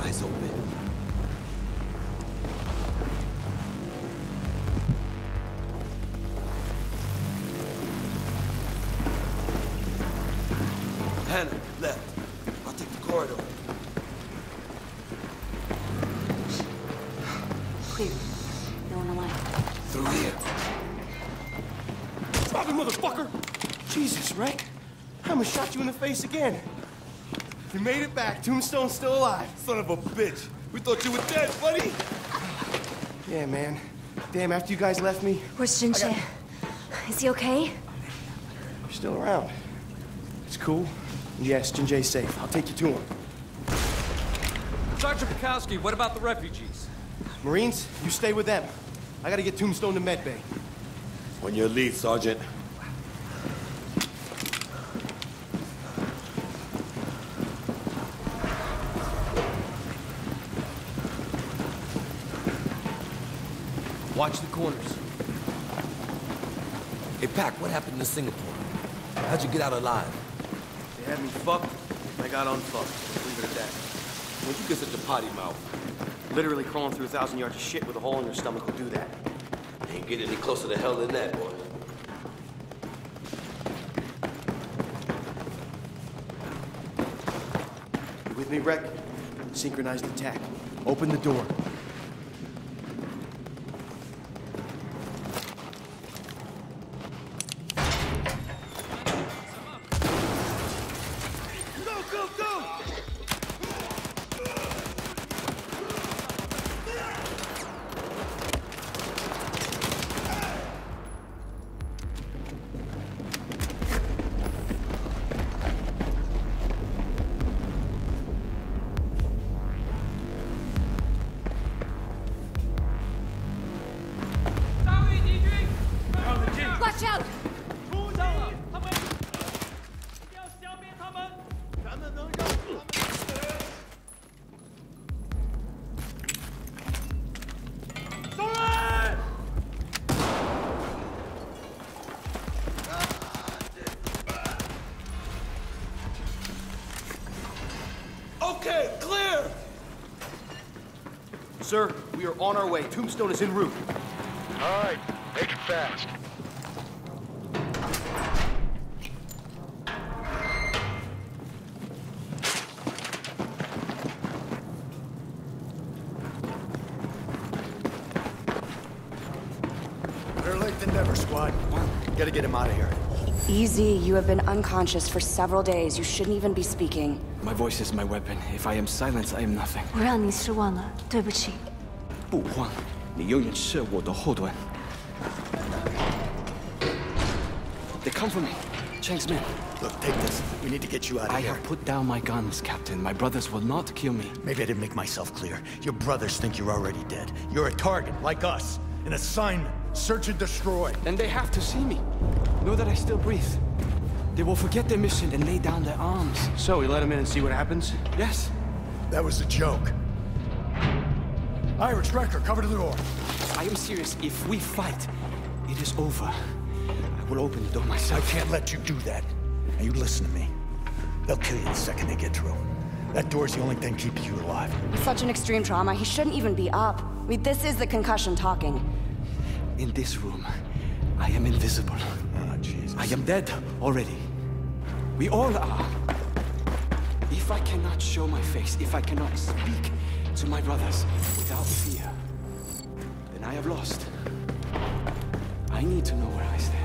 Eyes open. Hannah, left. I'll take the corridor. Clear. No one alive. Through here. Stop it, motherfucker! Jesus, Rick. I almost shot you in the face again. You made it back. Tombstone's still alive. Son of a bitch. We thought you were dead, buddy. Yeah, man. Damn, after you guys left me, Where's Jin Jie? Is he okay? you're still around. It's cool. Yes, Jin Jie's safe. I'll take you to him. Sergeant Bukowski, what about the refugees? Marines, you stay with them. I gotta get Tombstone to medbay. On your lead, Sergeant. Watch the corners. Hey, Pac, what happened to Singapore? How'd you get out alive? They had me fucked. I got unfucked. Leave it at that. When'd you get such a potty mouth? Literally crawling through a thousand yards of shit with a hole in your stomach will do that. Ain't get any closer to hell than that, boy. You with me, Rec? Synchronized attack. Open the door. Watch out! 出上了，他们一定要消灭他们。咱们能让他们死。松人！ Okay, clear! Sir, we are on our way. Tombstone is en route. All right, make it fast. late than never, squad. Gotta get him out of here. Easy. You have been unconscious for several days. You shouldn't even be speaking. My voice is my weapon. If I am silent, I am nothing. 我让你失望了，对不起。不慌，你永远是我的后盾。They come for me. Chang's men. Look, take this. We need to get you out of I here. have put down my guns, Captain. My brothers will not kill me. Maybe I didn't make myself clear. Your brothers think you're already dead. You're a target, like us. An assignment. Search and destroy. And they have to see me. Know that I still breathe. They will forget their mission and lay down their arms. So, we let him in and see what happens? Yes. That was a joke. Irish Recker, cover to the door. I am serious. If we fight, it is over. I will open the door myself. I can't let you do that. Now you listen to me. They'll kill you the second they get through. That door's the only thing keeping you alive. With such an extreme trauma, he shouldn't even be up. I mean, this is the concussion talking. In this room, I am invisible. Oh, Jesus. I am dead already. We all are. If I cannot show my face, if I cannot speak to my brothers without fear, then I have lost. I need to know where I stand.